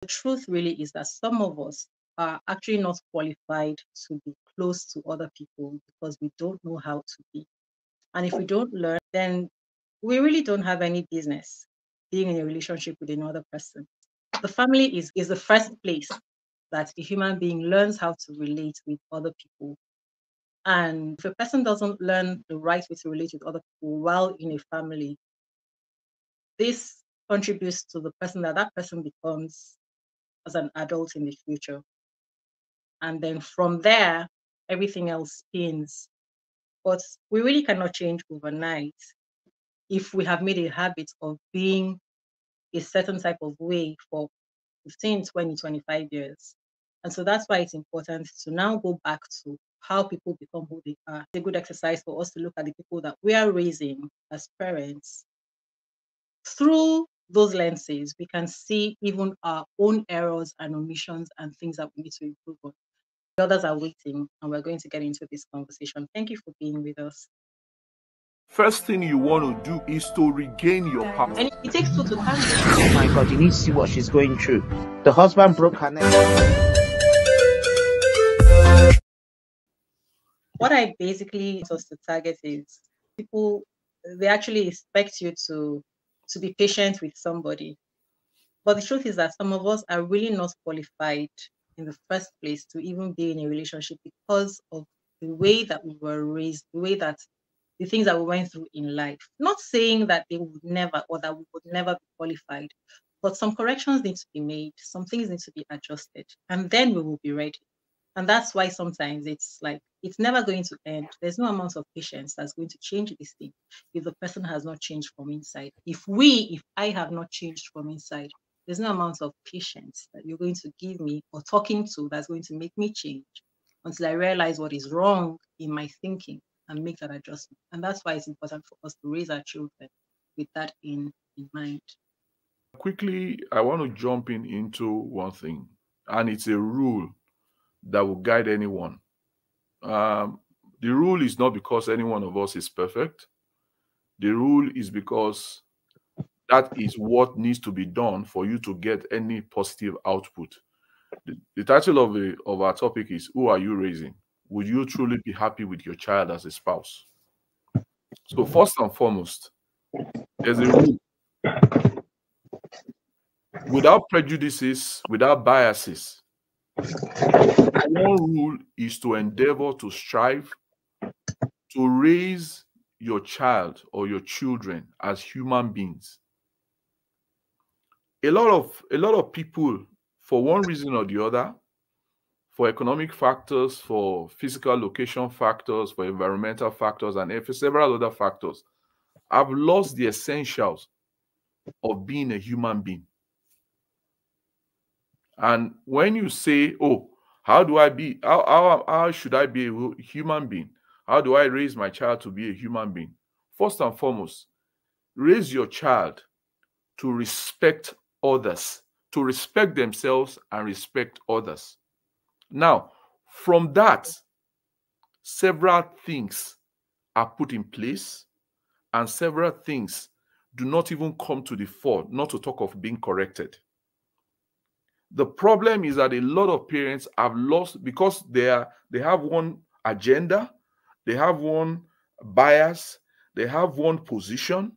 The truth really is that some of us are actually not qualified to be close to other people because we don't know how to be. And if we don't learn, then we really don't have any business being in a relationship with another person. The family is, is the first place that a human being learns how to relate with other people. And if a person doesn't learn the right way to relate with other people while in a family, this contributes to the person that that person becomes as an adult in the future. And then from there, everything else spins. But we really cannot change overnight if we have made a habit of being a certain type of way for 15, 20, 25 years. And so that's why it's important to now go back to how people become who they are. It's a good exercise for us to look at the people that we are raising as parents. Through those lenses, we can see even our own errors and omissions and things that we need to improve on. The others are waiting, and we're going to get into this conversation. Thank you for being with us. First thing you want to do is to regain your power. And it takes two to tango. Oh my God, you need to see what she's going through. The husband broke her neck. What I basically was to target is people, they actually expect you to to be patient with somebody. But the truth is that some of us are really not qualified in the first place to even be in a relationship because of the way that we were raised, the way that the things that we went through in life. Not saying that they would never or that we would never be qualified, but some corrections need to be made, some things need to be adjusted, and then we will be ready. And that's why sometimes it's like it's never going to end. There's no amount of patience that's going to change this thing if the person has not changed from inside. If we, if I have not changed from inside, there's no amount of patience that you're going to give me or talking to that's going to make me change until I realize what is wrong in my thinking and make that adjustment. And that's why it's important for us to raise our children with that in, in mind. Quickly, I want to jump in into one thing, and it's a rule that will guide anyone. Um, the rule is not because any one of us is perfect. The rule is because that is what needs to be done for you to get any positive output. The, the title of, the, of our topic is Who Are You Raising? Would you truly be happy with your child as a spouse? So, first and foremost, there's a rule. Without prejudices, without biases, one rule is to endeavor to strive to raise your child or your children as human beings. A lot of a lot of people for one reason or the other for economic factors for physical location factors for environmental factors and several other factors have lost the essentials of being a human being and when you say, oh, how do I be, how, how, how should I be a human being? How do I raise my child to be a human being? First and foremost, raise your child to respect others, to respect themselves and respect others. Now, from that, several things are put in place and several things do not even come to the fore, not to talk of being corrected. The problem is that a lot of parents have lost because they are they have one agenda, they have one bias, they have one position.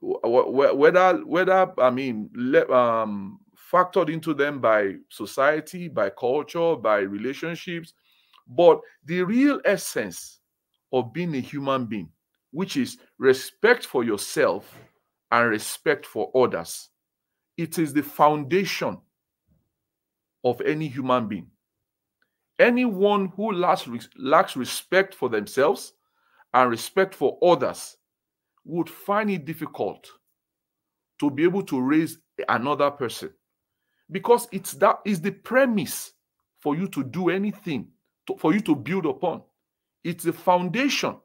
Whether whether I mean um, factored into them by society, by culture, by relationships, but the real essence of being a human being, which is respect for yourself and respect for others, it is the foundation of any human being. Anyone who lacks, lacks respect for themselves and respect for others would find it difficult to be able to raise another person because it's that is the premise for you to do anything to, for you to build upon. It's the foundation.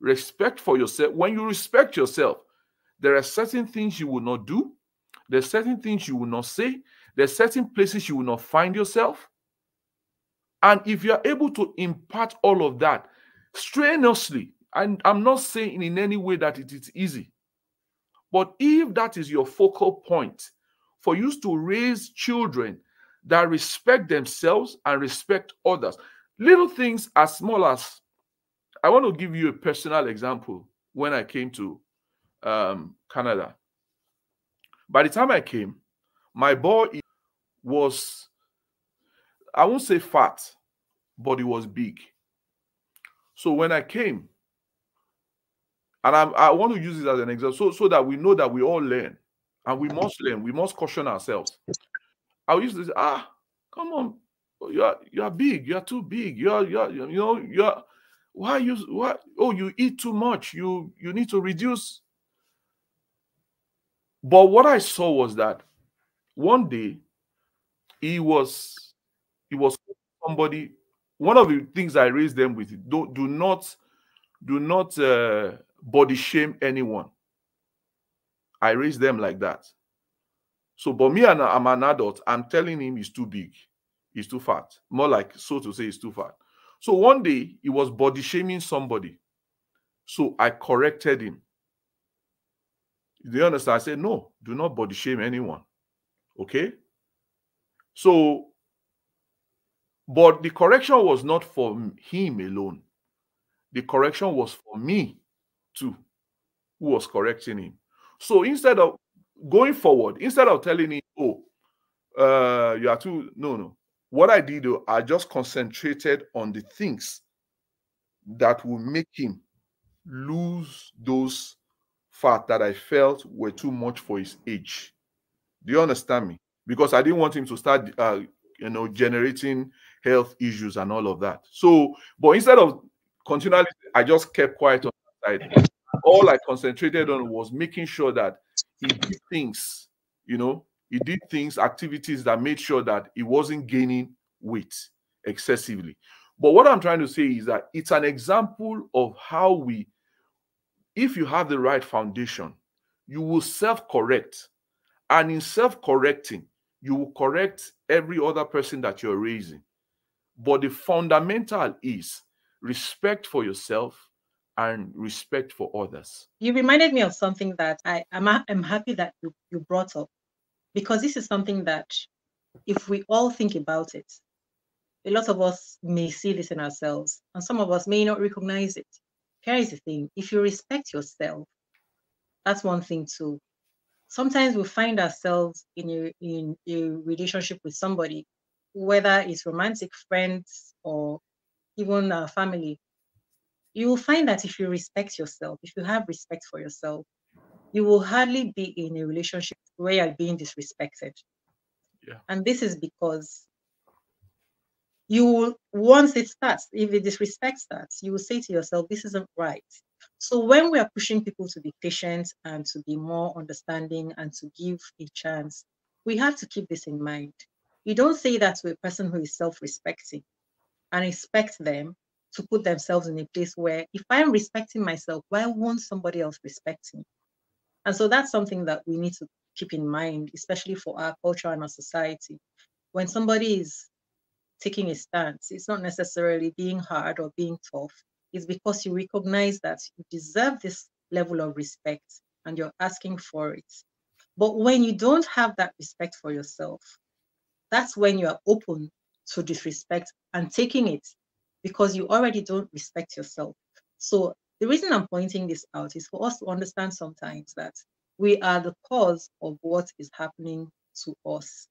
Respect for yourself. When you respect yourself there are certain things you will not do. There are certain things you will not say there's certain places you will not find yourself. And if you are able to impart all of that strenuously, and I'm not saying in any way that it is easy, but if that is your focal point for you to raise children that respect themselves and respect others. Little things as small as I want to give you a personal example when I came to um, Canada. By the time I came, my boy was, I won't say fat, but he was big. So when I came, and I, I want to use it as an example so, so that we know that we all learn and we must learn, we must caution ourselves. I used to say, ah, come on, you are you are big, you are too big, you are you know you are why you why oh you eat too much, you you need to reduce. But what I saw was that one day he was he was somebody one of the things I raised them with do do not do not uh, body shame anyone. I raised them like that. So, but me and I'm an adult. I'm telling him he's too big, he's too fat. More like so to say, he's too fat. So one day he was body shaming somebody. So I corrected him. Do you understand? I said, no, do not body shame anyone. Okay. So, but the correction was not for him alone. The correction was for me too, who was correcting him. So instead of going forward, instead of telling him, oh, uh, you are too, no, no. What I did, though, I just concentrated on the things that will make him lose those fat that I felt were too much for his age. Do you understand me? Because I didn't want him to start, uh, you know, generating health issues and all of that. So, but instead of continually, I just kept quiet on that side all I concentrated on was making sure that he did things, you know, he did things, activities that made sure that he wasn't gaining weight excessively. But what I'm trying to say is that it's an example of how we, if you have the right foundation, you will self correct. And in self correcting, you will correct every other person that you're raising. But the fundamental is respect for yourself and respect for others. You reminded me of something that I am I'm happy that you, you brought up because this is something that if we all think about it, a lot of us may see this in ourselves and some of us may not recognize it. Here is the thing if you respect yourself, that's one thing too. Sometimes we find ourselves in a, in a relationship with somebody, whether it's romantic friends or even a family, you will find that if you respect yourself, if you have respect for yourself, you will hardly be in a relationship where you're being disrespected. Yeah. And this is because you will, once it starts, if the disrespect starts, you will say to yourself, this isn't right. So when we are pushing people to be patient and to be more understanding and to give a chance, we have to keep this in mind. You don't say that to a person who is self-respecting and expect them to put themselves in a place where if I'm respecting myself, why won't somebody else respect me? And so that's something that we need to keep in mind, especially for our culture and our society. When somebody is taking a stance, it's not necessarily being hard or being tough. It's because you recognize that you deserve this level of respect and you're asking for it. But when you don't have that respect for yourself, that's when you are open to disrespect and taking it because you already don't respect yourself. So the reason I'm pointing this out is for us to understand sometimes that we are the cause of what is happening to us.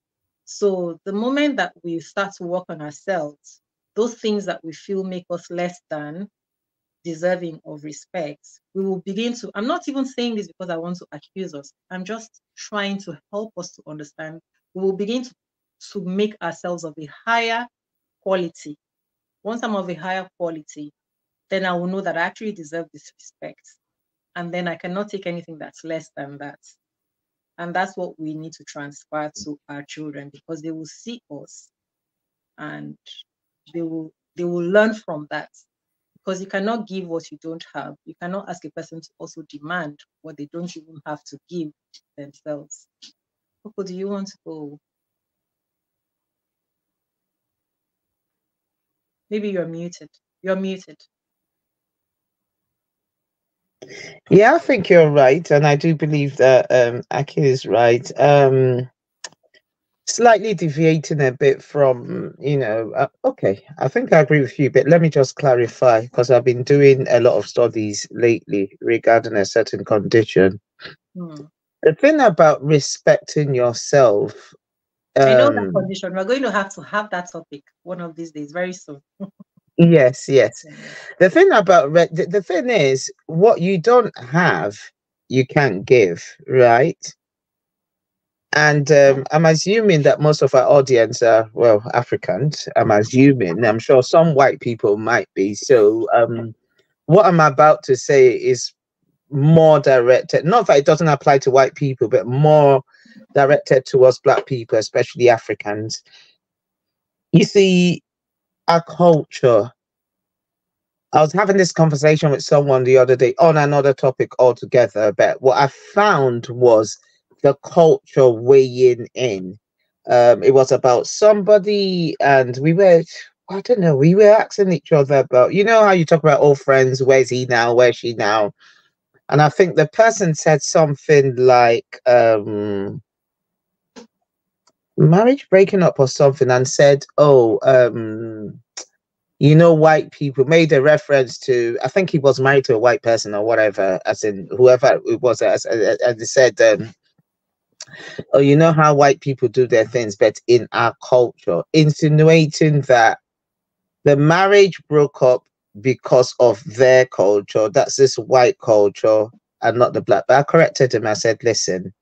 So the moment that we start to work on ourselves, those things that we feel make us less than deserving of respect, we will begin to. I'm not even saying this because I want to accuse us. I'm just trying to help us to understand. We will begin to, to make ourselves of a higher quality once I'm of a higher quality, then I will know that I actually deserve this respect. And then I cannot take anything that's less than that. And that's what we need to transfer to our children because they will see us and they will they will learn from that. Because you cannot give what you don't have. You cannot ask a person to also demand what they don't even have to give themselves. Coco, do you want to go? Maybe you're muted. You're muted. Yeah, I think you're right, and I do believe that um, Aki is right. Um, slightly deviating a bit from, you know, uh, okay, I think I agree with you, but let me just clarify because I've been doing a lot of studies lately regarding a certain condition. Hmm. The thing about respecting yourself, I know that um, condition. We're going to have to have that topic one of these days, very soon. yes, yes. The thing about re- the, the thing is, what you don't have, you can't give, right? And um, I'm assuming that most of our audience are well Africans. I'm assuming. I'm sure some white people might be. So, um, what I'm about to say is more directed. Not that it doesn't apply to white people, but more directed towards black people, especially Africans. You see, our culture. I was having this conversation with someone the other day on another topic altogether, but what I found was the culture weighing in. Um, it was about somebody, and we were, I don't know, we were asking each other about, you know, how you talk about old friends, where's he now, where's she now? And I think the person said something like, um, marriage breaking up or something, and said, oh, um, you know, white people made a reference to, I think he was married to a white person or whatever, as in whoever it was, as, as, as they said, um, oh, you know how white people do their things, but in our culture, insinuating that the marriage broke up because of their culture. That's this white culture and not the black. But I corrected him. I said, listen,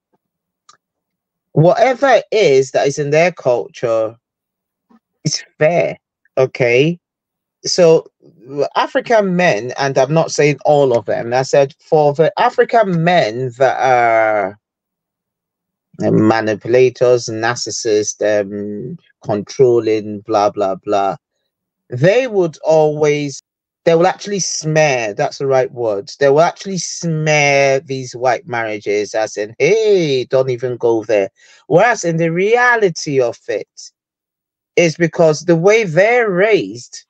whatever it is that is in their culture is fair. Okay. So African men, and I'm not saying all of them, I said for the African men that are manipulators, narcissists, um, controlling, blah, blah, blah, they would always, they will actually smear, that's the right word, they will actually smear these white marriages as in, hey, don't even go there. Whereas in the reality of it is because the way they're raised,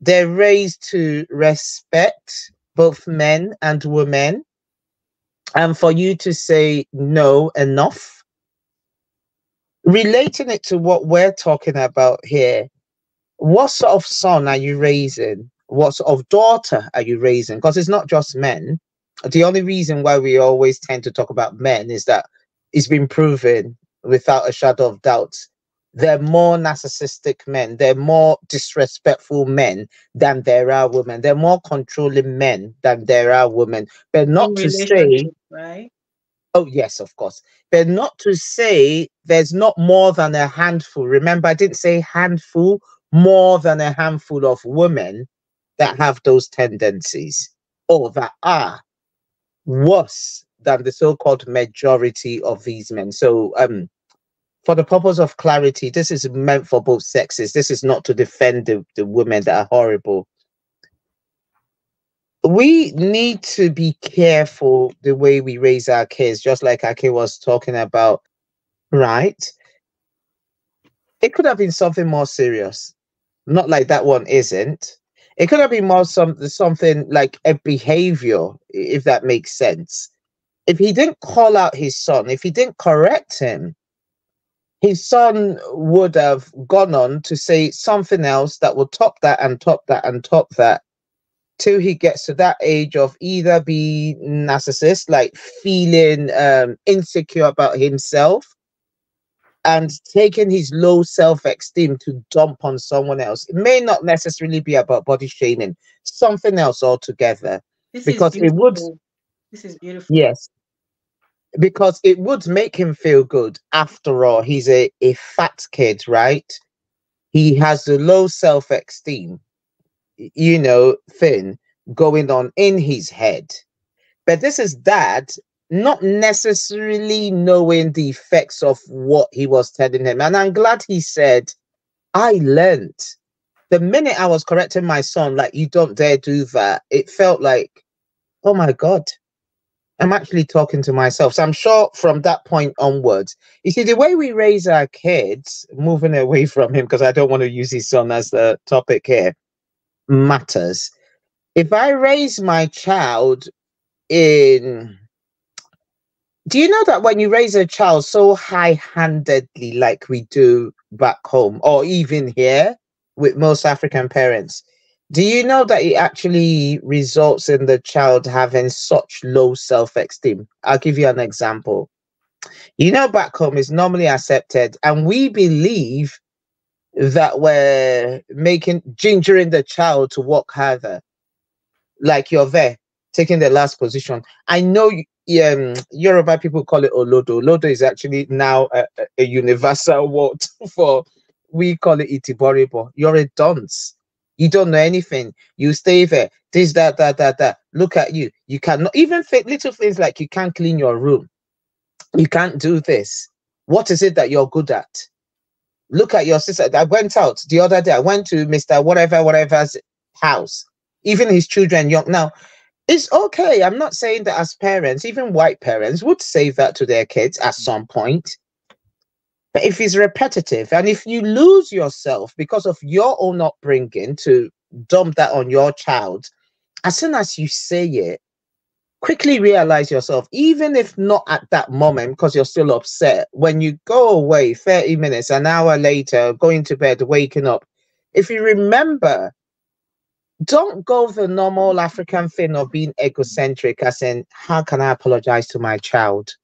they're raised to respect both men and women and for you to say no enough? Relating it to what we're talking about here what sort of son are you raising? What sort of daughter are you raising? Because it's not just men. The only reason why we always tend to talk about men is that it's been proven without a shadow of doubt they're more narcissistic men. They're more disrespectful men than there are women. They're more controlling men than there are women. But not In to say right? oh yes of course. But not to say there's not more than a handful. Remember i didn't say handful more than a handful of women that have those tendencies or that are worse than the so-called majority of these men. So um for the purpose of clarity, this is meant for both sexes. This is not to defend the, the women that are horrible. We need to be careful the way we raise our kids, just like Ake was talking about, right? It could have been something more serious. Not like that one isn't. It could have been more some something like a behavior, if that makes sense. If he didn't call out his son, if he didn't correct him, his son would have gone on to say something else that will top that and top that and top that till he gets to that age of either be narcissist, like feeling um, insecure about himself and taking his low self-esteem to dump on someone else. It may not necessarily be about body shaming, something else altogether. This Because is it would- This is beautiful. Yes. Because it would make him feel good. After all, he's a, a fat kid, right? He has a low self esteem, you know, thing going on in his head. But this is dad not necessarily knowing the effects of what he was telling him. And I'm glad he said, I learned. The minute I was correcting my son, like, you don't dare do that, it felt like, oh my God, I'm actually talking to myself. So I'm sure from that point onwards, you see, the way we raise our kids, moving away from him, because I don't want to use his son as the topic here, matters. If I raise my child in do you know that when you raise a child so high-handedly like we do back home or even here with most african parents do you know that it actually results in the child having such low self-esteem i'll give you an example you know back home is normally accepted and we believe that we're making gingering the child to walk harder like you're there taking the last position i know um, Yoruba people call it Olodo. Olodo is actually now a, a universal word for, we call it Itiboribo. You're a dunce. You don't know anything. You stay there. This, that, that, that, that. Look at you. You cannot even think little things like you can't clean your room. You can't do this. What is it that you're good at? Look at your sister. I went out the other day. I went to Mr. Whatever, whatever's house. Even his children young. Now, it's okay. I'm not saying that as parents, even white parents would say that to their kids at some point. If it's repetitive and if you lose yourself because of your own upbringing to dump that on your child, as soon as you say it, quickly realize yourself, even if not at that moment because you're still upset, when you go away 30 minutes, an hour later, going to bed, waking up, if you remember don't go the normal African thing of being egocentric, as in, how can I apologize to my child?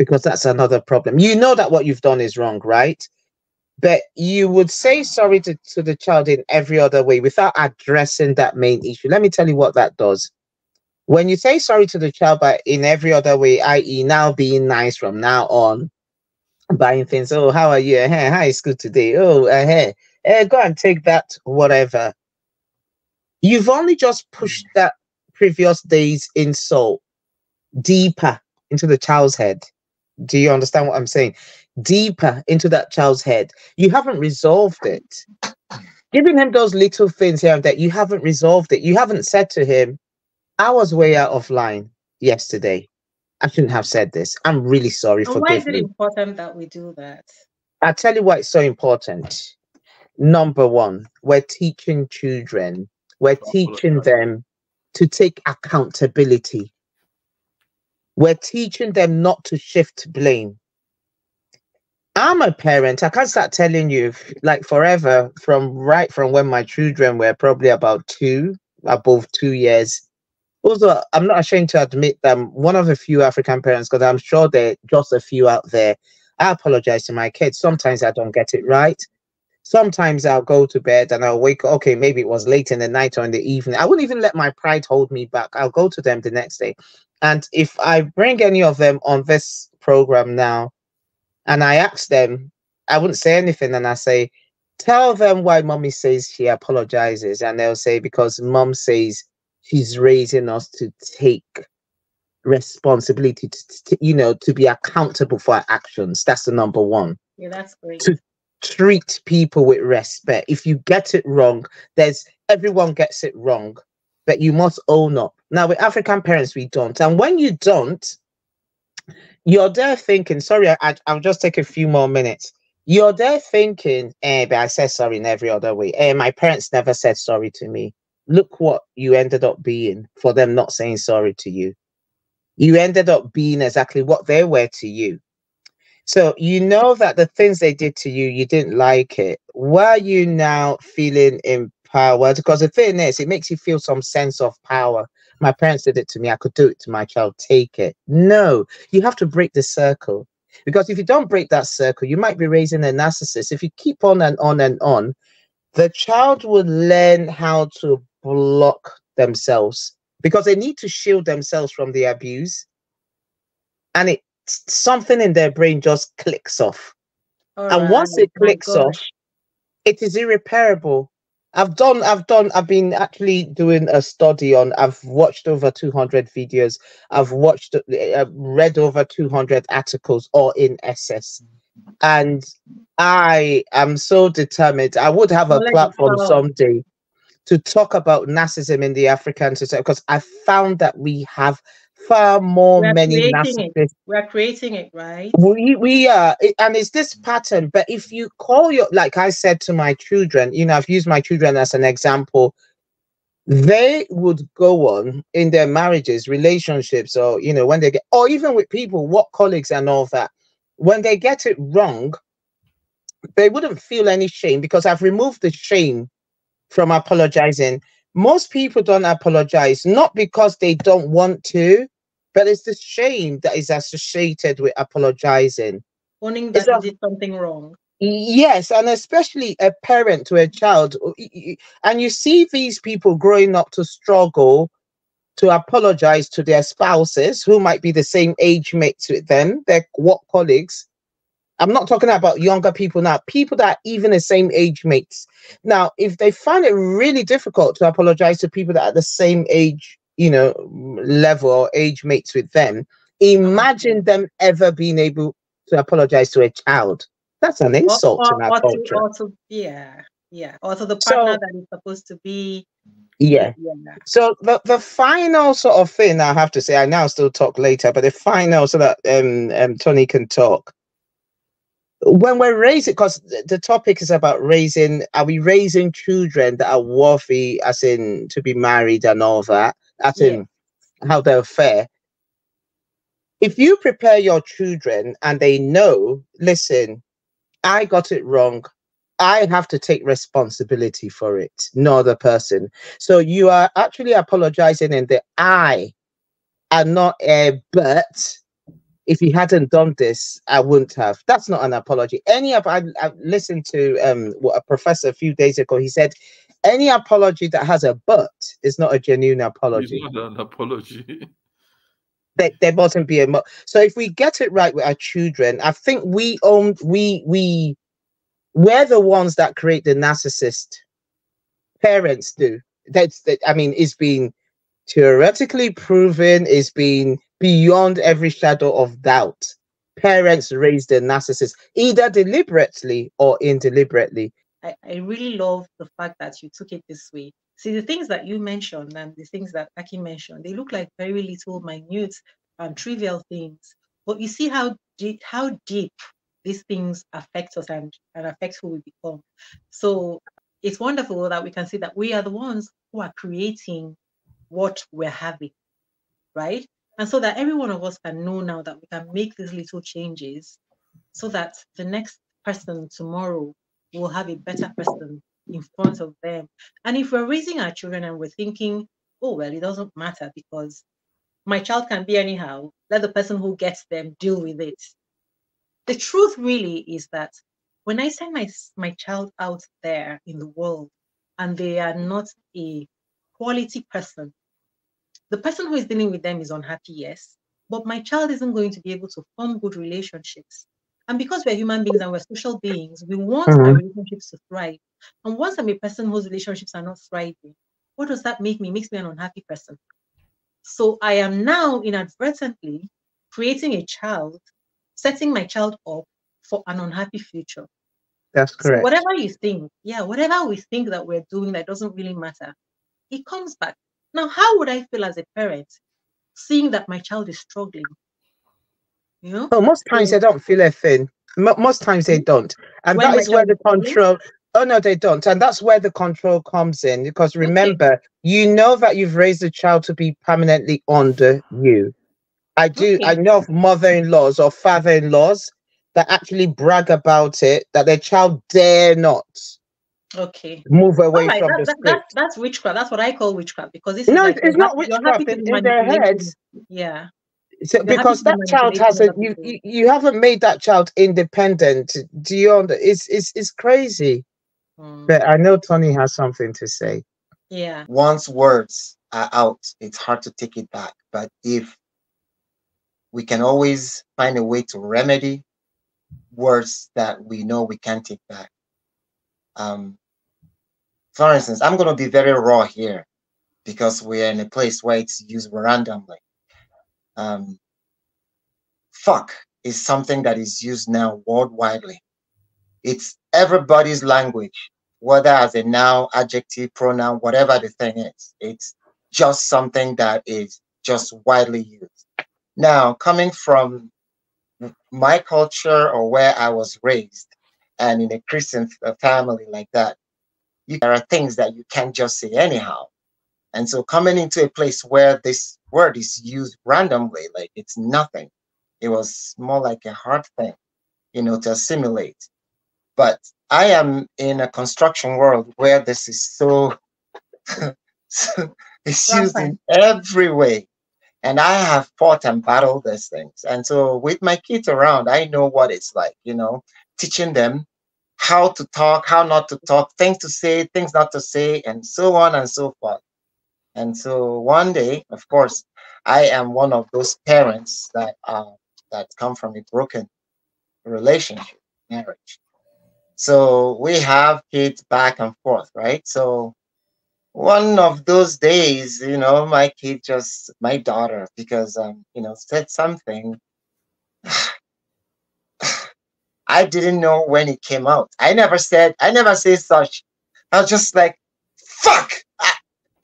Because that's another problem. You know that what you've done is wrong, right? But you would say sorry to, to the child in every other way without addressing that main issue. Let me tell you what that does. When you say sorry to the child, but in every other way, i.e., now being nice from now on, buying things, oh, how are you? Hey, how is school today? Oh, uh, hey, uh, go and take that, whatever You've only just pushed that previous day's insult deeper into the child's head. Do you understand what I'm saying? Deeper into that child's head. You haven't resolved it. Giving him those little things here and there, you haven't resolved it. You haven't said to him, I was way out of line yesterday. I shouldn't have said this. I'm really sorry. for why is it me. important that we do that? I'll tell you why it's so important. Number one, we're teaching children we're teaching them to take accountability. We're teaching them not to shift blame. I'm a parent. I can't start telling you like forever from right from when my children were probably about two, above two years. Also, I'm not ashamed to admit that I'm one of the few African parents because I'm sure there are just a few out there. I apologize to my kids. Sometimes I don't get it right sometimes I'll go to bed and I'll wake. Up. Okay, maybe it was late in the night or in the evening. I wouldn't even let my pride hold me back. I'll go to them the next day, and if I bring any of them on this program now, and I ask them, I wouldn't say anything, and I say, tell them why mommy says she apologizes, and they'll say because mom says she's raising us to take responsibility to, to, you know to be accountable for our actions that's the number one yeah that's great to treat people with respect. If you get it wrong, there's everyone gets it wrong, but you must own up. Now, with African parents, we don't. And when you don't, you're there thinking, sorry, I, will just take a few more minutes. You're there thinking, eh, but I said sorry in every other way. Eh, my parents never said sorry to me. Look what you ended up being for them not saying sorry to you. You ended up being exactly what they were to you. So you know that the things they did to you, you didn't like it. Were you now feeling empowered? Because the thing is, it makes you feel some sense of power. My parents did it to me. I could do it to my child. Take it. No, you have to break the circle. Because if you don't break that circle, you might be raising a narcissist. If you keep on and on and on, the child will learn how to block themselves because they need to shield themselves from the abuse. And it something in their brain just clicks off. All and right. once it clicks off, it is irreparable. I've done, I've done, I've been actually doing a study on, I've watched over 200 videos, I've watched, uh, read over 200 articles, all in SS. And I am so determined. I would have a platform someday to talk about narcissism in the African society because I found that we have far more We're many narcissists. We're creating it, right? We we are, and it's this pattern. But if you call your, like I said to my children, you know, I've used my children as an example. they would go on in their marriages, relationships, or you know, when they get, or even with people, what colleagues and all that, when they get it wrong, they wouldn't feel any shame because I've removed the shame from apologizing. Most people don't apologize, not because they don't want to, but it's the shame that is associated with apologizing. Owning that you did something wrong. Yes, and especially a parent to a child. And you see these people growing up to struggle to apologize to their spouses who might be the same age mates with them, their work colleagues. I'm not talking about younger people now, people that are even the same age mates. Now, if they find it really difficult to apologize to people that are the same age, you know, level or age mates with them, imagine them ever being able to apologize to a child. That's an insult or, or, in our culture. To, to, yeah, yeah. Also, the partner so, that is supposed to be. Yeah. yeah. So the, the final sort of thing I have to say, I now still talk later, but the final so that um, um Tony can talk. When we're raising, because the topic is about raising, are we raising children that are worthy, as in to be married and all that, as yeah. in how they're fair? If you prepare your children and they know, listen, I got it wrong. I have to take responsibility for it, no other person. So you are actually apologizing in the I and not a but. If you hadn't done this, I wouldn't have. That's not an apology. Any of I, I listened to um what a professor a few days ago. He said, any apology that has a but is not a genuine apology. It's not an apology. there, there mustn't be a mo- so if we get it right with our children i think we own we we we're the ones that create the narcissist parents do that's that i mean it's been theoretically proven it's been beyond every shadow of doubt parents raise the narcissist either deliberately or indeliberately I, I really love the fact that you took it this way See, the things that you mentioned and the things that Aki mentioned, they look like very little, minute, and trivial things. But you see how deep, how deep these things affect us and, and affect who we become. So it's wonderful that we can see that we are the ones who are creating what we're having, right? And so that every one of us can know now that we can make these little changes so that the next person tomorrow will have a better person in front of them. And if we're raising our children and we're thinking, oh, well, it doesn't matter because my child can be anyhow, let the person who gets them deal with it. The truth really is that when I send my, my child out there in the world and they are not a quality person, the person who is dealing with them is unhappy, yes, but my child isn't going to be able to form good relationships. And because we're human beings and we're social beings, we want mm-hmm. our relationships to thrive. And once I'm a person whose relationships are not thriving, what does that make me? It makes me an unhappy person. So I am now inadvertently creating a child, setting my child up for an unhappy future. That's correct. So whatever you think, yeah, whatever we think that we're doing that doesn't really matter, it comes back. Now, how would I feel as a parent seeing that my child is struggling? You know? Oh, most times they don't feel a thing. most times they mm-hmm. don't. And when that is where the control, Oh no, they don't, and that's where the control comes in. Because remember, okay. you know that you've raised a child to be permanently under you. I do. Okay. I know of mother-in-laws or father-in-laws that actually brag about it that their child dare not. Okay. Move away right, from that, the that, script. That, that's witchcraft. That's what I call witchcraft because this no, like it's not witchcraft. In, in their heads. Yeah. So, because that child hasn't you, you you haven't made that child independent. Do you understand? It's it's it's crazy. Mm. But I know Tony has something to say. Yeah. Once words are out, it's hard to take it back. But if we can always find a way to remedy words that we know we can't take back. Um, for instance, I'm going to be very raw here because we're in a place where it's used randomly. Um, fuck is something that is used now worldwide. It's everybody's language, whether as a noun, adjective, pronoun, whatever the thing is. It's just something that is just widely used. Now, coming from my culture or where I was raised, and in a Christian family like that, you, there are things that you can't just say anyhow. And so coming into a place where this word is used randomly, like it's nothing, it was more like a hard thing, you know, to assimilate. But I am in a construction world where this is so, so it's used in every way. And I have fought and battled these things. And so with my kids around, I know what it's like, you know, teaching them how to talk, how not to talk, things to say, things not to say, and so on and so forth. And so one day, of course, I am one of those parents that uh, that come from a broken relationship, marriage. So we have kids back and forth, right? So one of those days, you know, my kid just my daughter, because um, you know, said something I didn't know when it came out. I never said, I never say such. I was just like, fuck.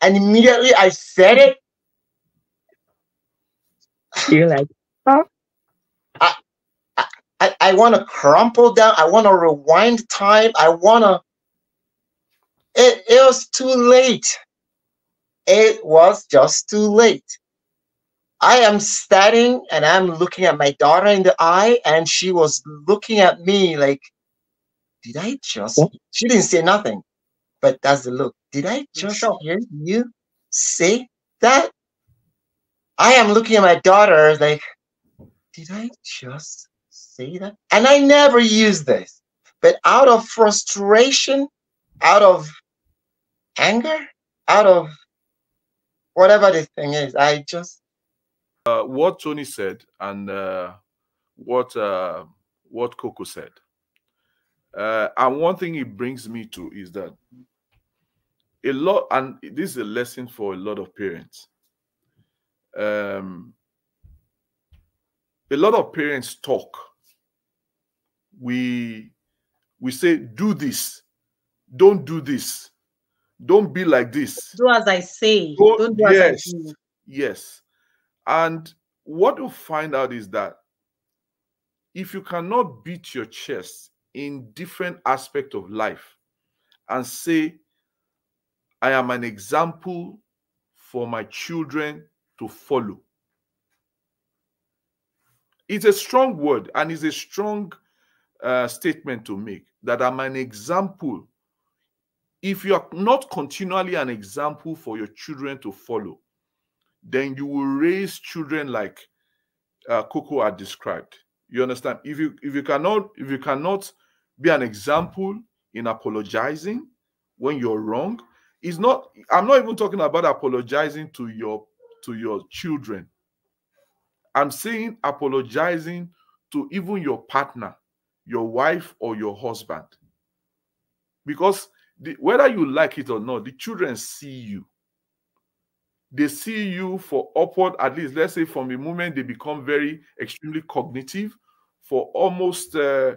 and immediately I said it. You're like, huh? I, I, I want to crumple down. I want to rewind time. I want to. It, it was too late. It was just too late. I am standing and I'm looking at my daughter in the eye, and she was looking at me like, Did I just? What? She didn't say nothing, but that's the look. Did I just sure. hear you say that? I am looking at my daughter like, Did I just say that? And I never use this, but out of frustration, out of anger, out of whatever the thing is, I just uh, what Tony said and uh, what uh, what Coco said. Uh, and one thing it brings me to is that a lot, and this is a lesson for a lot of parents. Um, a lot of parents talk. We we say, "Do this, don't do this, don't be like this." Do as I say. Don't, don't do yes, yes. And what you find out is that if you cannot beat your chest in different aspects of life and say, I am an example for my children to follow. It's a strong word and it's a strong uh, statement to make that I'm an example. If you are not continually an example for your children to follow, then you will raise children like uh, Coco had described. You understand? If you if you cannot if you cannot be an example in apologizing when you're wrong, it's not. I'm not even talking about apologizing to your to your children. I'm saying apologizing to even your partner, your wife or your husband, because the, whether you like it or not, the children see you they see you for upward, at least, let's say from the moment they become very extremely cognitive for almost uh,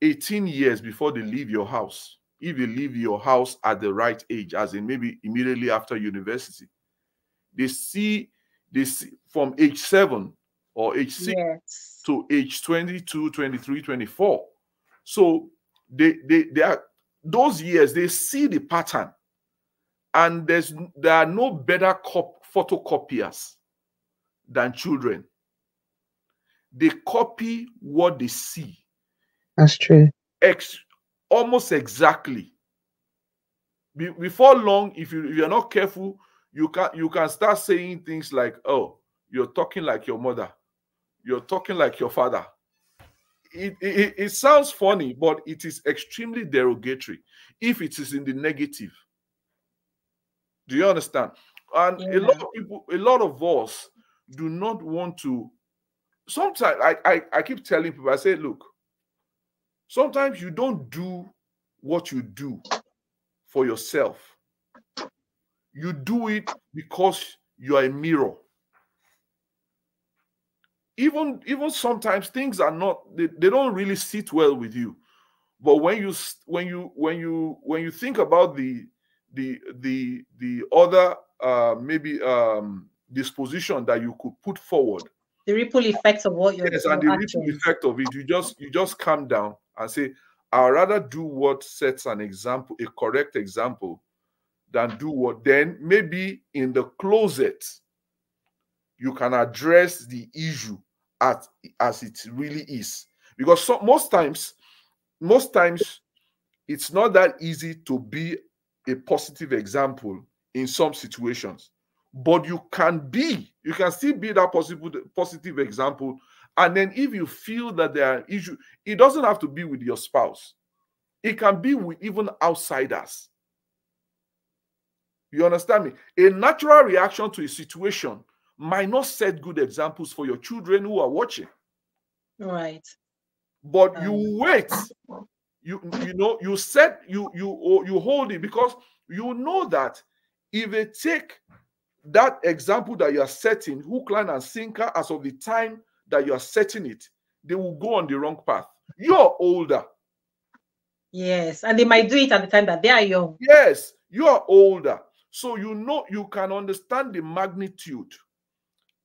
18 years before they leave your house. If they leave your house at the right age, as in maybe immediately after university, they see this from age seven or age six yes. to age 22, 23, 24. So they they they are those years they see the pattern and there's there are no better cop, photocopiers than children. They copy what they see. That's true. Ex, almost exactly. Be, before long if, you, if you're not careful you can you can start saying things like oh you're talking like your mother. You're talking like your father. It, it, it sounds funny but it is extremely derogatory if it is in the negative do you understand? And yeah. a lot of people, a lot of us do not want to. Sometimes I, I, I keep telling people, I say, look, sometimes you don't do what you do for yourself. You do it because you are a mirror. Even even sometimes things are not they, they don't really sit well with you. But when you when you when you when you think about the the the the other uh, maybe um, disposition that you could put forward. The ripple effect of what you're yes, and the ripple effect of it. You just you just calm down and say, I'd rather do what sets an example, a correct example, than do what then maybe in the closet you can address the issue as as it really is because so, most times most times it's not that easy to be a positive example in some situations. But you can be you can still be that possible positive example. And then if you feel that there are issues it doesn't have to be with your spouse. It can be with even outsiders. You understand me? A natural reaction to a situation might not set good examples for your children who are watching. Right. but Um, you wait you you know you set you you you hold it because you know that if they take that example that you are setting hook line and sinker as of the time that you are setting it they will go on the wrong path you're older Yes. And they might do it at the time that they are young. yes you are older so you know you can understand the magnitude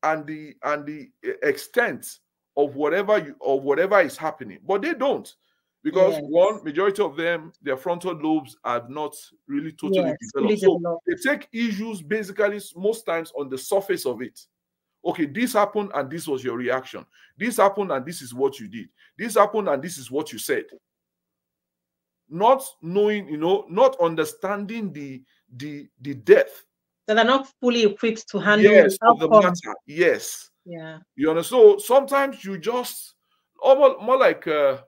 and the and the eh, extent of whatever you of whatever is happening but they don't because Yes. one majority of them their frontal lobes are not really totally Yes, developed. so developed. they take issues basically most times on the surface of it. Okay this happened and this was your reaction. This happened and this is what you did. This happened and this is what you said. Not knowing you know not understanding the the the depth. That are not fully equipped to handle yes the the matter. Yes. Yeah. you understand? So sometimes you just almost more like uh,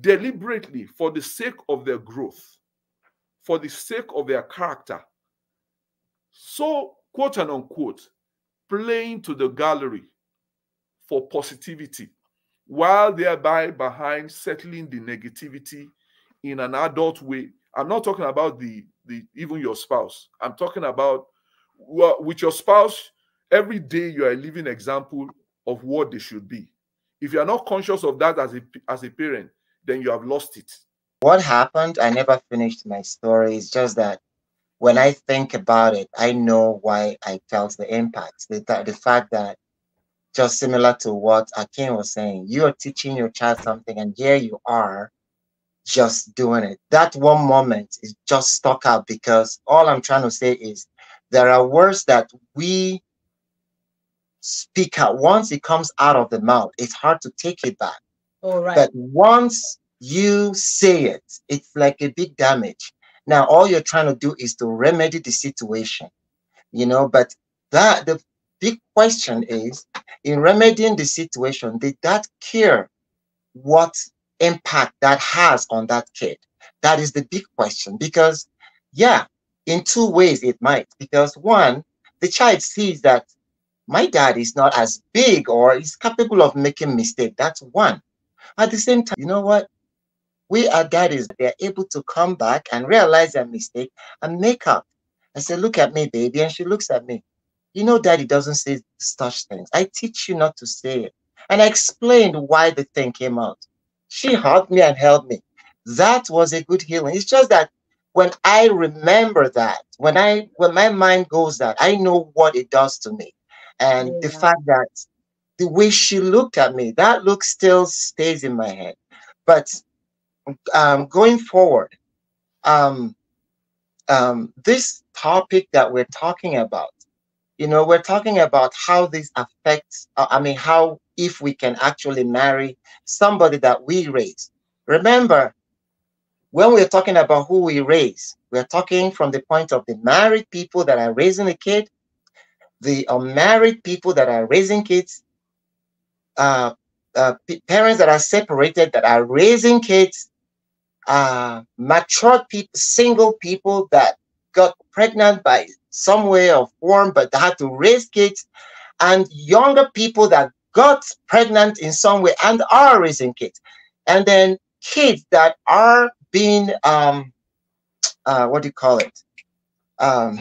deliberately for the sake of their growth for the sake of their character. So quote and unquote playing to the gallery for positivity while thereby behind settling the negativity in an adult way. I'm not talking about the the even your spouse. I'm talking about well, with your spouse every day you are a living example of what they should be. If you are not conscious of that as a as a parent then you have lost it What happened? I never finished my story. It's just that when I think about it, I know why I felt the impact. The, the fact that just similar to what Akin was saying, you are teaching your child something, and here you are just doing it. That one moment is just stuck out because all I'm trying to say is there are words that we speak out. Once it comes out of the mouth, it's hard to take it back. All right. But once you say it, it's like a big damage. Now, all you're trying to do is to remedy the situation, you know. But that the big question is in remedying the situation, did that cure what impact that has on that kid? That is the big question because, yeah, in two ways it might. Because one, the child sees that my dad is not as big or is capable of making mistake. That's one. At the same time, you know what? We are daddies. They're able to come back and realize their mistake and make up. I say, look at me, baby. And she looks at me. You know, daddy doesn't say such things. I teach you not to say it. And I explained why the thing came out. She hugged me and held me. That was a good healing. It's just that when I remember that, when I when my mind goes that, I know what it does to me. And the fact that the way she looked at me, that look still stays in my head. But um, going forward, um, um, this topic that we're talking about, you know, we're talking about how this affects, uh, I mean, how if we can actually marry somebody that we raise. Remember, when we're talking about who we raise, we're talking from the point of the married people that are raising a kid, the unmarried people that are raising kids, uh, uh, parents that are separated that are raising kids, uh, mature people, single people that got pregnant by some way or form but had to raise kids, and younger people that got pregnant in some way and are raising kids, and then kids that are being um, uh, what do you call it? Um,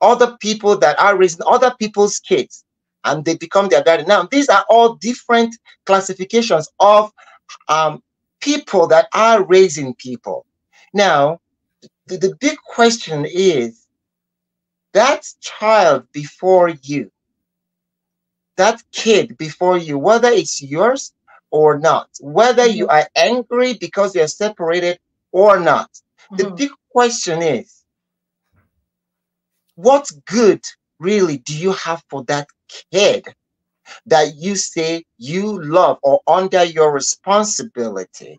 other people that are raising other people's kids and they become their guardian. Now, these are all different classifications of um, people that are raising people. Now, the, the big question is that child before you, that kid before you, whether it's yours or not, whether you are angry because you're separated or not, the Mhm. big question is what good really do you have for that kid that you say you love or under your responsibility?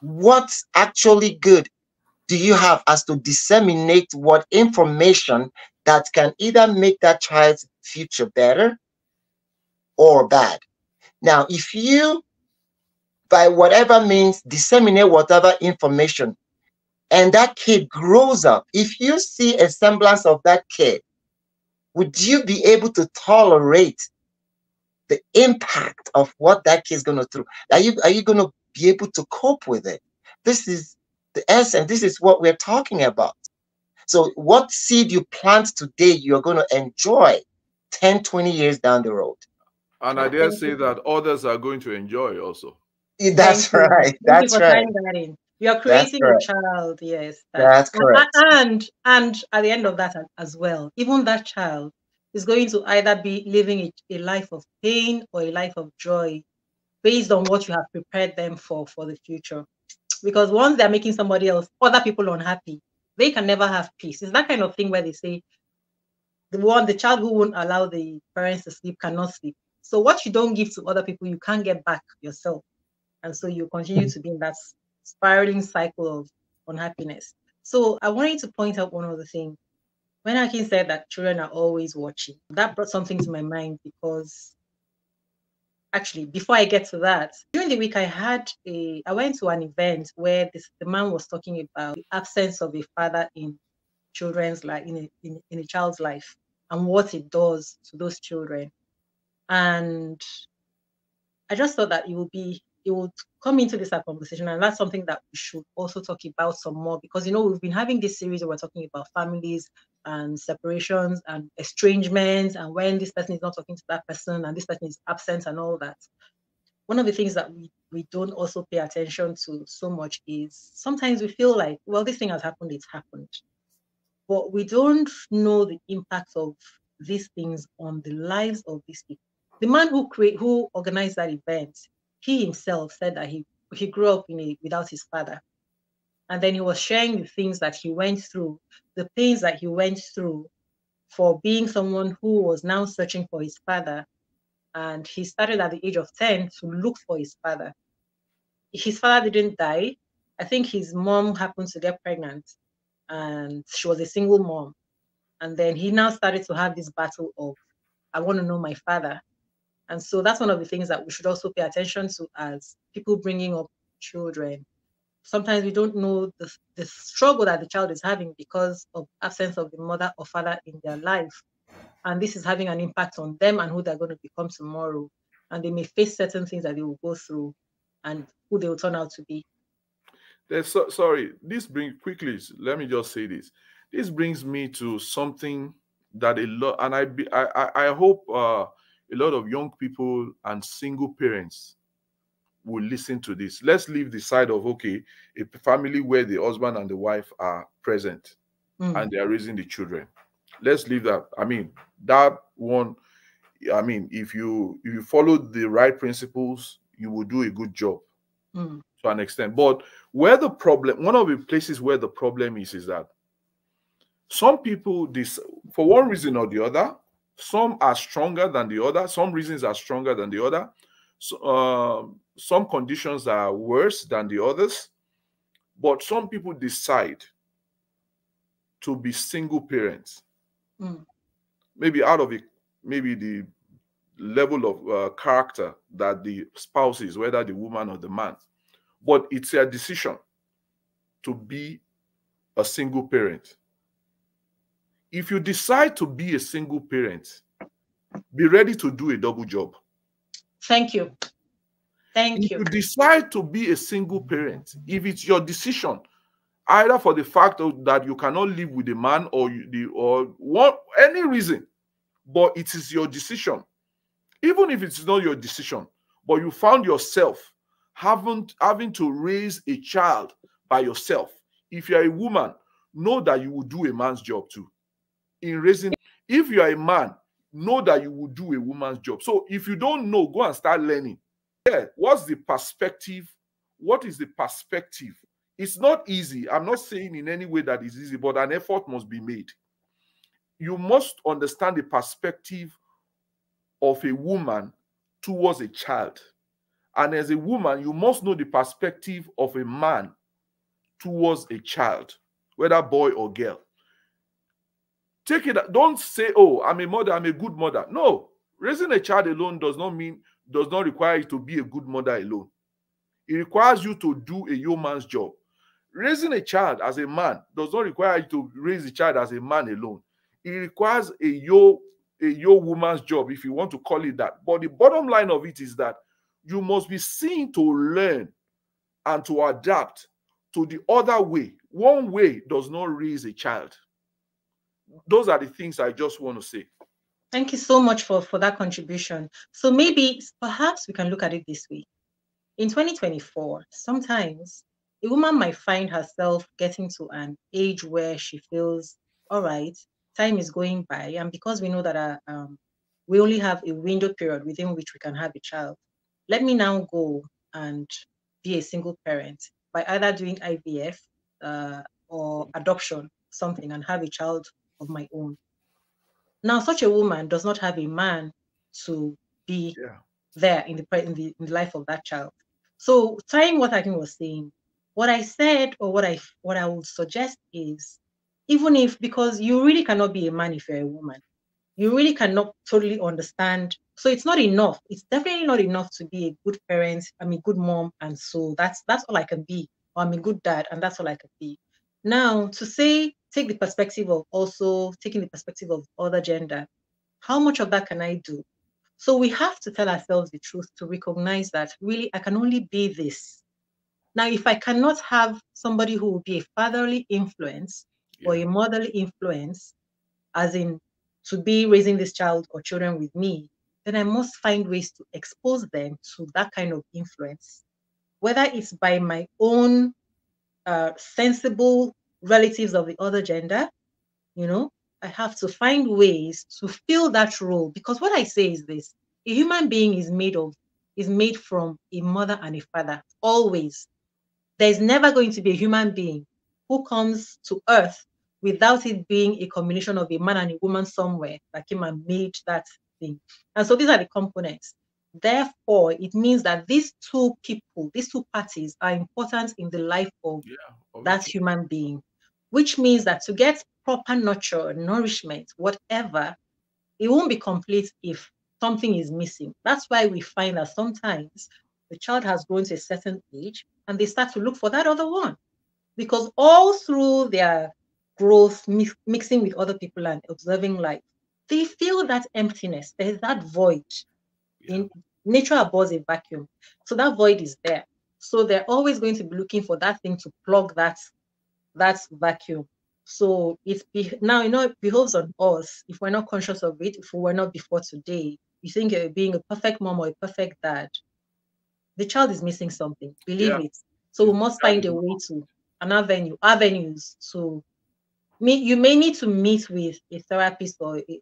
What actually good do you have as to disseminate what information that can either make that child's future better or bad? Now, if you, by whatever means, disseminate whatever information and that kid grows up, if you see a semblance of that kid, would you be able to tolerate the impact of what that kid's going to through? Are you are you going to be able to cope with it? This is the essence. This is what we're talking about. So what seed you plant today, you're going to enjoy 10, 20 years down the road. And I dare say that others are going to enjoy also. That's right. That's right. That you are creating a child, yes. That's, that's correct. And and at the end of that as well, even that child is going to either be living a, a life of pain or a life of joy based on what you have prepared them for for the future. Because once they're making somebody else, other people unhappy, they can never have peace. It's that kind of thing where they say the one, the child who won't allow the parents to sleep cannot sleep. So what you don't give to other people, you can't get back yourself. And so you continue to be in that spiraling cycle of unhappiness. So I wanted to point out one other thing. When Akin said that children are always watching, that brought something to my mind because actually before I get to that, during the week I had a I went to an event where this the man was talking about the absence of a father in children's life in a, in, in a child's life and what it does to those children. And I just thought that it would be it would come into this conversation and that's something that we should also talk about some more because you know we've been having this series where we're talking about families and separations and estrangements and when this person is not talking to that person and this person is absent and all that. One of the things that we, we don't also pay attention to so much is sometimes we feel like well this thing has happened it's happened. But we don't know the impact of these things on the lives of these people. The man who create who organized that event he himself said that he he grew up in a, without his father. And then he was sharing the things that he went through the pains that he went through for being someone who was now searching for his father. And he started at the age of 10 to look for his father. His father didn't die. I think his mom happened to get pregnant and she was a single mom. And then he now started to have this battle of i want to know my father and so that's one of the things that we should also pay attention to as people bringing up children. Sometimes we don't know the, the struggle that the child is having because of absence of the mother or father in their life. And this is having an impact on them and who they're going to become tomorrow. And they may face certain things that they will go through and who they will turn out to be. So, sorry, this brings quickly, let me just say this. This brings me to something that a lot, and I, be, I, I, I hope uh, a lot of young people and single parents will listen to this. Let's leave the side of okay, a family where the husband and the wife are present mm. and they are raising the children. Let's leave that. I mean, that one, I mean, if you if you follow the right principles, you will do a good job mm. to an extent. But where the problem, one of the places where the problem is, is that some people this for one reason or the other some are stronger than the other. Some reasons are stronger than the other. So, uh, some conditions are worse than the others. But some people decide to be single parents. Mm. Maybe out of it, maybe the level of uh, character that the spouse is, whether the woman or the man. But it's a decision to be a single parent if you decide to be a single parent, be ready to do a double job. Thank you. Thank you. if you. you decide to be a single parent, if it's your decision, either for the fact of, that you cannot live with a man or you, the or what any reason, but it is your decision. Even if it's not your decision, but you found yourself having having to raise a child by yourself. If you're a woman, know that you will do a man's job too in raising. If you are a man, know that you will do a woman's job. So if you don't know, go and start learning. Yeah, what's the perspective? What is the perspective? It's not easy. I'm not saying in any way that is easy, but an effort must be made. you must understand the perspective of a woman towards a child. And as a woman, you must know the perspective of a man towards a child, whether boy or girl. Take it, don't say, Oh, I'm a mother, I'm a good mother. No, raising a child alone does not mean, does not require you to be a good mother alone. It requires you to do a yeoman's job. Raising a child as a man does not require you to raise a child as a man alone. It requires a yo a yo woman's job, if you want to call it that. But the bottom line of it is that you must be seen to learn and to adapt to the other way. One way does not raise a child. Those are the things I just want to say. Thank you so much for, for that contribution. So maybe perhaps we can look at it this way. In 2024, sometimes a woman might find herself getting to an age where she feels, all right, time is going by. And because we know that uh, um, we only have a window period within which we can have a child, let me now go and be a single parent by either doing IVF uh, or adoption, something, and have a child of my own. Now, such a woman does not have a man to be yeah. there in the, in the in the life of that child. So, tying what Akin was saying, what I said or what I what I would suggest is, even if because you really cannot be a man if you're a woman, you really cannot totally understand. So it's not enough. It's definitely not enough to be a good parent. I'm a good mom, and so that's that's all I can be. Or I'm a good dad, and that's all I can be. Now, to say take the perspective of also taking the perspective of other gender, how much of that can I do? So we have to tell ourselves the truth to recognize that really I can only be this. Now, if I cannot have somebody who will be a fatherly influence yeah. or a motherly influence, as in to be raising this child or children with me, then I must find ways to expose them to that kind of influence, whether it's by my own uh, sensible relatives of the other gender, you know, I have to find ways to fill that role because what I say is this a human being is made of is made from a mother and a father always. There's never going to be a human being who comes to earth without it being a combination of a man and a woman somewhere that came and made that thing. And so these are the components therefore it means that these two people these two parties are important in the life of yeah, that human being which means that to get proper nurture, nourishment, whatever, it won't be complete if something is missing. That's why we find that sometimes the child has grown to a certain age and they start to look for that other one. Because all through their growth, mixing with other people and observing life, they feel that emptiness. There's that void. Yeah. In nature abhors a vacuum. So that void is there. So they're always going to be looking for that thing to plug that that vacuum. So it's be, now you know it behoves on us if we're not conscious of it, if we were not before today. You think you're being a perfect mom or a perfect dad, the child is missing something. Believe yeah. it. So we must find a way to an avenue, avenues to meet. You may need to meet with a therapist or a,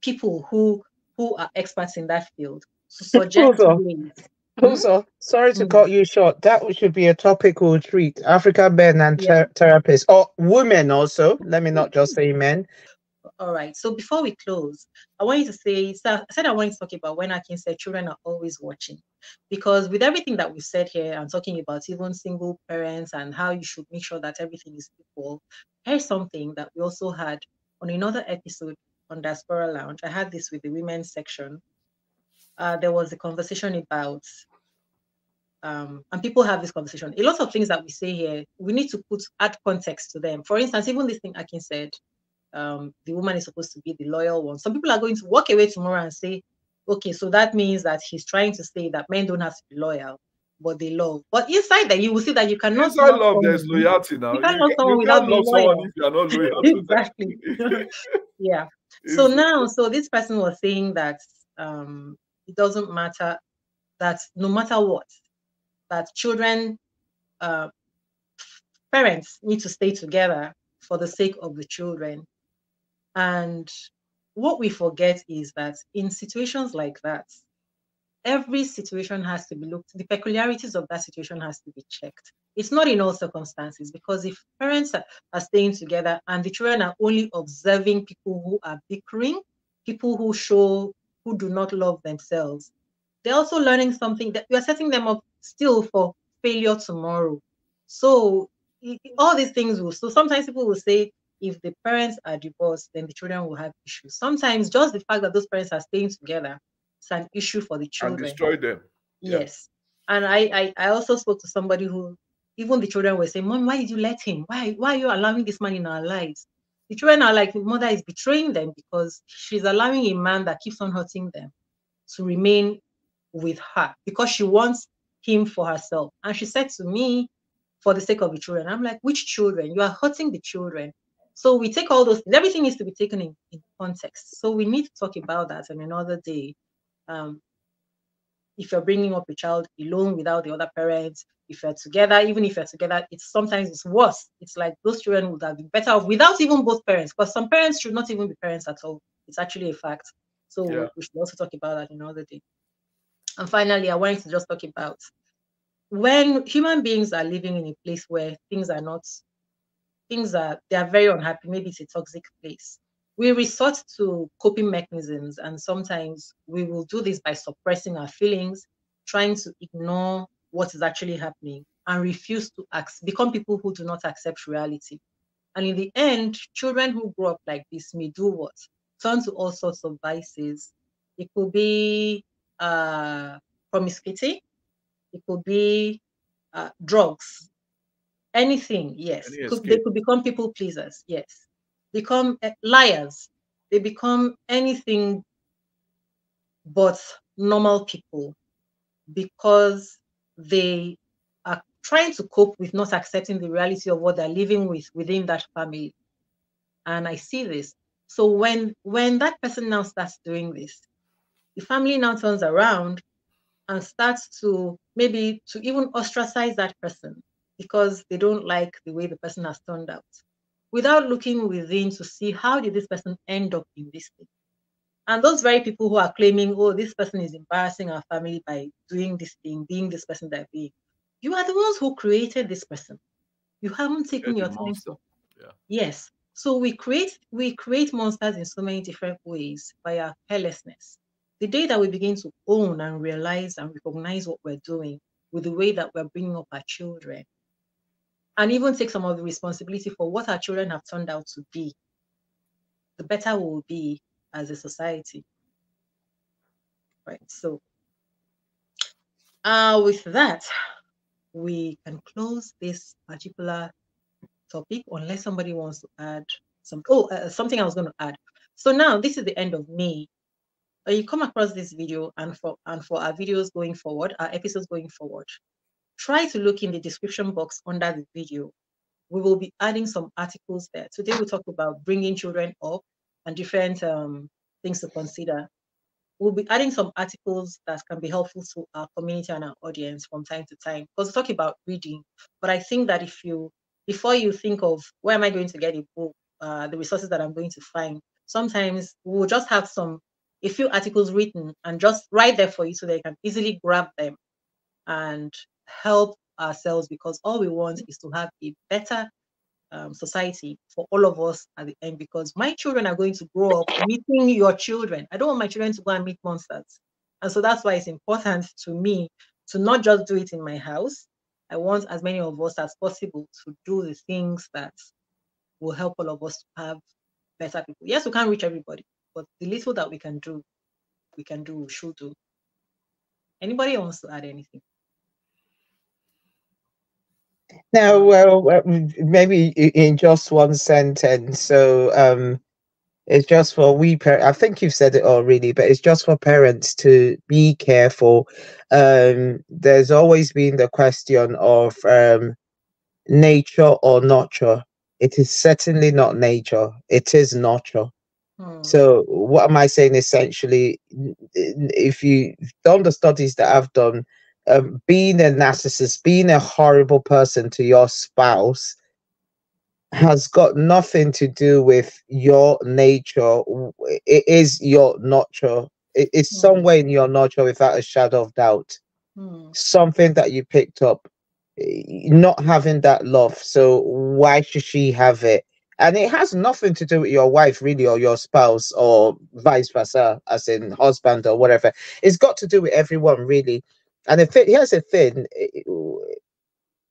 people who who are experts in that field ways also, mm-hmm. sorry to mm-hmm. cut you short. That should be a topical treat. African men and yeah. therapists, or women also. Let me not just say men. All right. So before we close, I want you to say, so I said I wanted to talk about when Akin say children are always watching. Because with everything that we've said here and talking about even single parents and how you should make sure that everything is equal, here's something that we also had on another episode on Diaspora Lounge. I had this with the women's section uh, there was a conversation about, um, and people have this conversation. A lot of things that we say here, we need to put add context to them. For instance, even this thing Akin said, um, the woman is supposed to be the loyal one. Some people are going to walk away tomorrow and say, okay, so that means that he's trying to say that men don't have to be loyal, but they love. But inside that, you will see that you cannot. Inside love, there's loyalty now. You can't love someone without being loyal. if you are not loyal. exactly. yeah. So now, so this person was saying that um, it doesn't matter that no matter what, that children, uh, parents need to stay together for the sake of the children. And what we forget is that in situations like that, every situation has to be looked, the peculiarities of that situation has to be checked. It's not in all circumstances because if parents are, are staying together and the children are only observing people who are bickering, people who show who do not love themselves, they're also learning something that we are setting them up still for failure tomorrow. So all these things will so sometimes people will say if the parents are divorced, then the children will have issues. Sometimes just the fact that those parents are staying together is an issue for the children. And destroy them. Yes. Yeah. And I, I I also spoke to somebody who even the children were saying, Mom, why did you let him? Why why are you allowing this man in our lives? The children are like, the mother is betraying them because she's allowing a man that keeps on hurting them to remain with her because she wants him for herself. And she said to me, for the sake of the children. I'm like, which children? You are hurting the children. So we take all those, everything needs to be taken in, in context. So we need to talk about that on another day. Um, if you're bringing up a child alone without the other parents, if you're together, even if you're together, it's sometimes it's worse. It's like those children would have been better off without even both parents, because some parents should not even be parents at all. It's actually a fact. So yeah. we should also talk about that another day. And finally, I wanted to just talk about when human beings are living in a place where things are not things are they are very unhappy maybe it's a toxic place we resort to coping mechanisms and sometimes we will do this by suppressing our feelings trying to ignore what is actually happening and refuse to act become people who do not accept reality. And in the end children who grow up like this may do what? Turn to all sorts of vices. It could be uh, promiscuity. It could be uh, drugs, anything. Yes, Any could, they could become people pleasers. Yes, become uh, liars. They become anything but normal people because they are trying to cope with not accepting the reality of what they're living with within that family. And I see this. So when when that person now starts doing this, the family now turns around and starts to maybe to even ostracize that person because they don't like the way the person has turned out without looking within to see how did this person end up in this thing. And those very people who are claiming oh this person is embarrassing our family by doing this thing being this person that being you are the ones who created this person. You haven't taken your time. yeah. yes. So we create we create monsters in so many different ways by our carelessness. The day that we begin to own and realize and recognize what we're doing with the way that we're bringing up our children, and even take some of the responsibility for what our children have turned out to be, the better we will be as a society. Right. So, uh, with that, we can close this particular topic unless somebody wants to add some. Oh, uh, something I was going to add. So now this is the end of May uh, you come across this video and for and for our videos going forward, our episodes going forward, try to look in the description box under the video. We will be adding some articles there. Today we talk about bringing children up and different um, things to consider. We'll be adding some articles that can be helpful to our community and our audience from time to time. Because we talk about reading, but I think that if you before you think of where am I going to get a book, uh, the resources that I'm going to find, sometimes we'll just have some a few articles written and just right there for you so they can easily grab them and help ourselves because all we want is to have a better um, society for all of us at the end because my children are going to grow up meeting your children. I don't want my children to go and meet monsters. And so that's why it's important to me to not just do it in my house. I want as many of us as possible to do the things that will help all of us to have better people. Yes, we can't reach everybody, but the little that we can do, we can do, we should do. Anybody wants to add anything? Now, well, maybe in just one sentence. So, um, it's just for we parents. I think you've said it already, but it's just for parents to be careful. Um, there's always been the question of um, nature or nurture. It is certainly not nature. It is nurture. Hmm. So what am I saying essentially? If you've done the studies that I've done, um, being a narcissist, being a horrible person to your spouse has got nothing to do with your nature. It is your nurture. It's Mm. somewhere in your nurture without a shadow of doubt. Hmm. Something that you picked up, eh, not having that love. So why should she have it? And it has nothing to do with your wife, really, or your spouse, or vice versa, as in husband or whatever. It's got to do with everyone, really. And the thing, here's the thing: eh,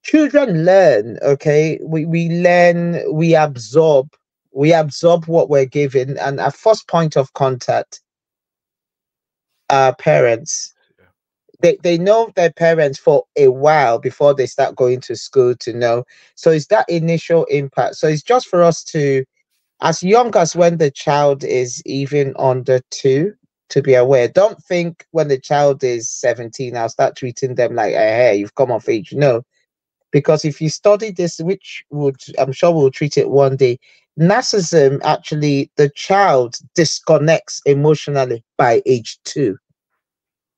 children learn. Okay, we we learn, we absorb, we absorb what we're given, and our first point of contact, our parents Yeah. they, they know their parents for a while before they start going to school to know. So it's that initial impact. So it's just for us to, as young as when the child is even under two, to be aware. Don't think when the child is 17, I'll start treating them like, hey, you've come of age. No. Because if you study this, which would I'm sure we'll treat it one day, narcissism actually the child disconnects emotionally by age two.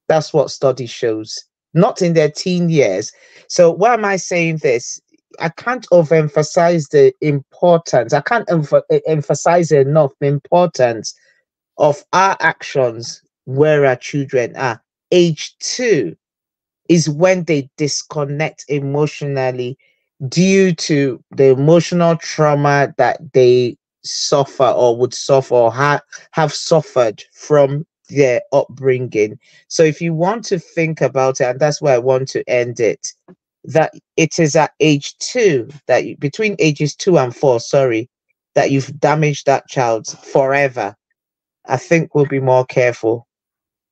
That's what study shows, not in their teen years. So why am I saying this? I can't overemphasize the importance. I can't emph- e- emphasize enough the importance of our actions where our children are. Age two is when they disconnect emotionally due to the emotional trauma that they suffer or would suffer or ha- have suffered from their upbringing. So if you want to think about it, and that's where I want to end it, that it is at age two that you, between ages two and four, sorry, that you've damaged that child forever. I think we'll be more careful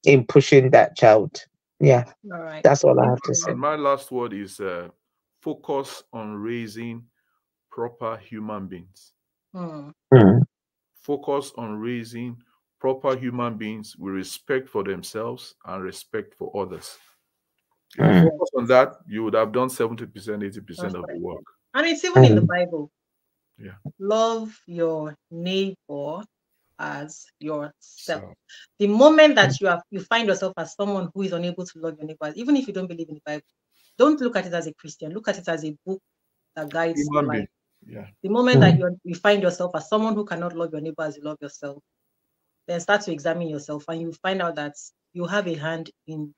in pushing that child. Yeah, All right. that's all I have to say. And my last word is uh, focus on raising proper human beings. Hmm. Mm, Focus on raising proper human beings with respect for themselves and respect for others. If you Mm. focus on that, you would have done 70%, 80% That's of the right. work. And it's even in the Mm. Bible. Yeah. Love your neighbor as yourself. So, The moment that you have you find yourself as someone who is unable to love your neighbors, even if you don't believe in the Bible, don't look at it as a Christian. Look at it as a book that guides your life. Yeah. The moment that you you find yourself as someone who cannot love your neighbor as you love yourself, then start to examine yourself, and you find out that you have a hand in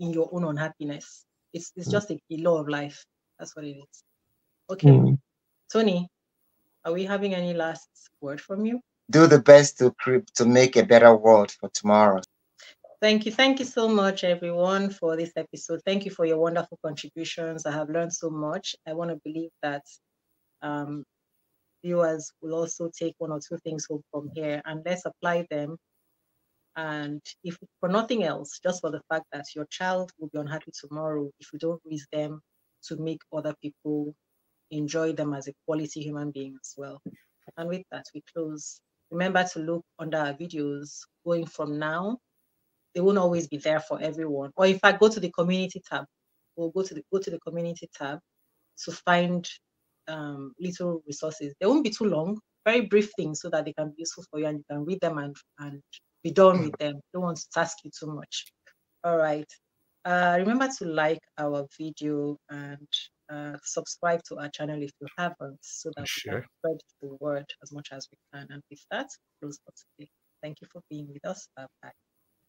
in your own unhappiness. It's it's Mm. just a, a law of life. That's what it is. Okay, mm. Tony, are we having any last word from you? Do the best to to make a better world for tomorrow. Thank you. Thank you so much, everyone, for this episode. Thank you for your wonderful contributions. I have learned so much. I want to believe that um, viewers will also take one or two things home from here and let's apply them. And if for nothing else, just for the fact that your child will be unhappy tomorrow if you don't raise them to make other people enjoy them as a quality human being as well. And with that, we close. Remember to look under our videos going from now they won't always be there for everyone. Or if I go to the community tab, we'll go to the go to the community tab to find um, little resources. They won't be too long, very brief things so that they can be useful for you and you can read them and, and be done with them. Don't want to task you too much. All right. Uh, remember to like our video and uh, subscribe to our channel if you haven't, so that we can spread the word as much as we can. And with that, close for today. Thank you for being with us. Bye bye.